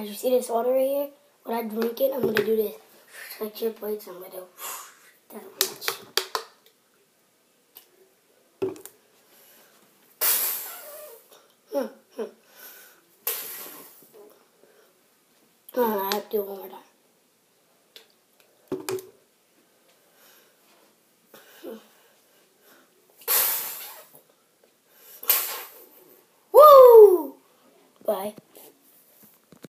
As you see this water right here, when I drink it, I'm gonna do this. Like your plates, I'm gonna do that much. Hmm, hmm. Oh, I have to do it one more time.